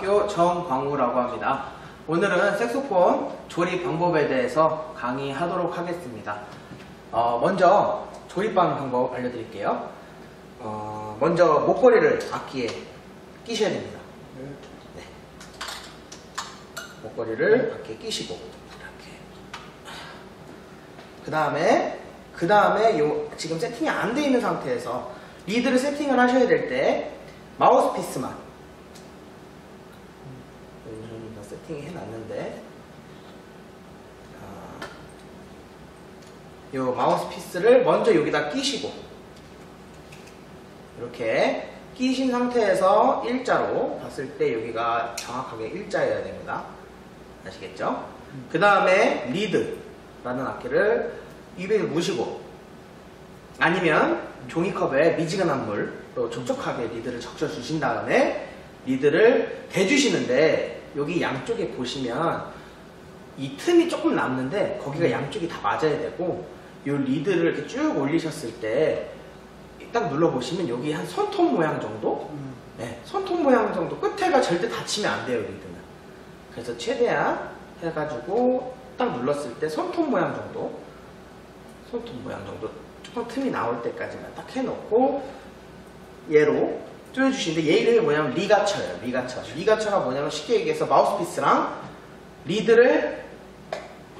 정광우라고 합니다. 오늘은 색소폰 조립 방법에 대해서 강의하도록 하겠습니다. 어, 먼저 조립하는 방법 알려드릴게요. 어, 먼저 목걸이를 악기에 끼셔야 됩니다. 네. 목걸이를 악기에 끼시고 이렇게. 그 다음에 그 다음에 요 지금 세팅이 안 돼 있는 상태에서 리드를 세팅을 하셔야 될 때 마우스피스만 음, 다 세팅이 해놨는데 아, 요 마우스 피스를 먼저 여기다 끼시고 이렇게 끼신 상태에서 일자로 봤을 때 여기가 정확하게 일자여야 됩니다. 아시겠죠? 그 다음에 리드라는 악기를 입에 무시고 아니면 종이컵에 미지근한 물로 촉촉하게 리드를 적셔주신 다음에 리드를 대주시는데 여기 양쪽에 보시면 이 틈이 조금 남는데 거기가 양쪽이 다 맞아야 되고 이 리드를 이렇게 쭉 올리셨을 때 딱 눌러보시면 여기 한 손톱 모양 정도? 네, 손톱 모양 정도. 끝에가 절대 닫히면 안 돼요 리드는. 그래서 최대한 해가지고 딱 눌렀을 때 손톱 모양 정도 손톱 모양 정도 조금 틈이 나올 때까지만 딱 해놓고 얘로 조여주시는데 얘 이름이 뭐냐면 ligature예요 ligature ligature가 뭐냐면 쉽게 얘기해서 마우스피스랑 리드를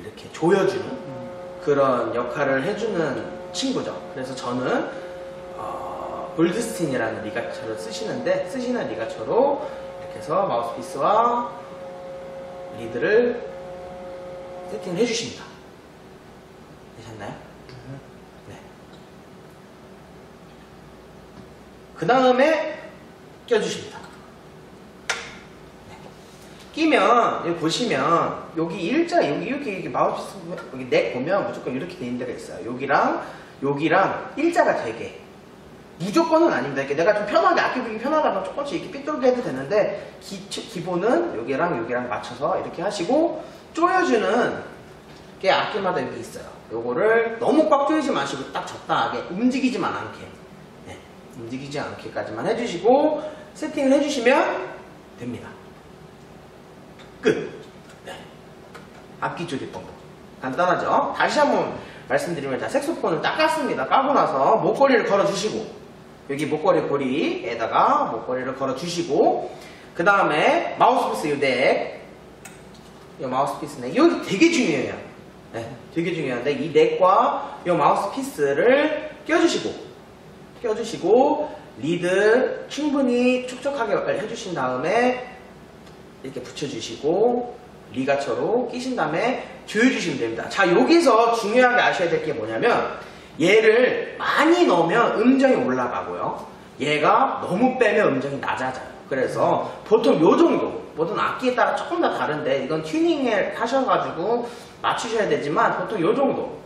이렇게 조여주는 그런 역할을 해주는 친구죠 그래서 저는 어, 골드스틴이라는 ligature를 쓰시는데 쓰시는 ligature로 이렇게 해서 마우스피스와 리드를 세팅을 해주십니다 되셨나요? 네. 그 다음에 껴주십니다. 네. 끼면 여기 보시면 여기 일자 여기 이렇게, 마우스 여기 넥 보면 무조건 이렇게 돼 있는 데가 있어요. 여기랑 여기랑 일자가 되게 무조건은 아닙니다. 이렇게 내가 좀 편하게 부기 편하다면 조금씩 이렇게 삐뚤게 해도 되는데 기, 기본은 여기랑 여기랑 맞춰서 이렇게 하시고 조여주는 게 악기마다 이렇게 있어요. 요거를 너무 꽉 조이지 마시고 딱 적당하게 움직이지만 않게 네, 움직이지 않게까지만 해주시고 세팅을 해주시면 됩니다. 끝. 네. 악기 조립 방법 간단하죠? 다시 한번 말씀드리면 자 색소폰을 딱 깠습니다. 까고 나서 목걸이를 걸어주시고 여기 목걸이 고리에다가 목걸이를 걸어주시고 그 다음에 마우스피스 요 neck 이 마우스피스네 이거 되게 중요해요. 네, 되게 중요한데 이 neck과 이 마우스피스를 껴주시고 껴주시고 리드 충분히 촉촉하게 해주신 다음에 이렇게 붙여주시고 리가처로 끼신 다음에 조여주시면 됩니다. 자 여기서 중요하게 아셔야 될 게 뭐냐면 얘를 많이 넣으면 음정이 올라가고요. 얘가 너무 빼면 음정이 낮아져요. 그래서 보통 요 정도 모든 악기에 따라 조금 다 다른데 이건 튜닝을 하셔가지고 맞추셔야 되지만 보통 요 정도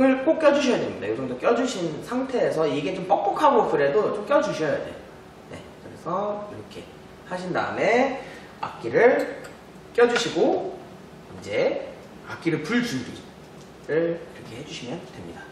을 꼭 껴주셔야 됩니다. 이 정도 껴주신 상태에서 이게 좀 뻑뻑하고 그래도 좀 껴주셔야 돼요. 네, 그래서 이렇게 하신 다음에 악기를 껴주시고 이제 악기를 불 준비를 이렇게 해주시면 됩니다.